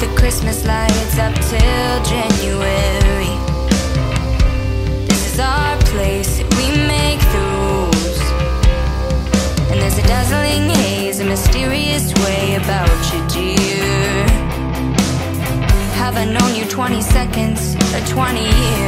the Christmas lights up till January. This is our place, we make the rules. And there's a dazzling haze, a mysterious way about you, dear. Have I known you 20 seconds or 20 years?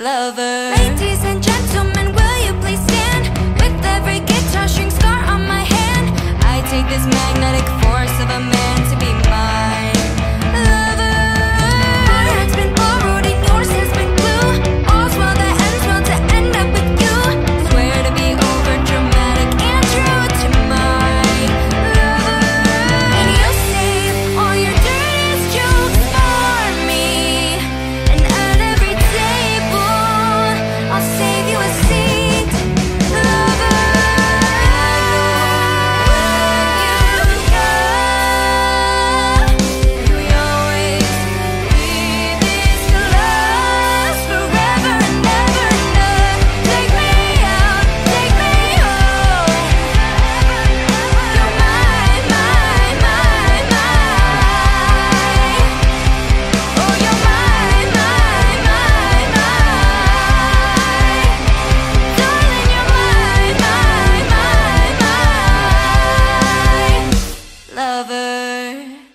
lover. Ladies and gentlemen. sure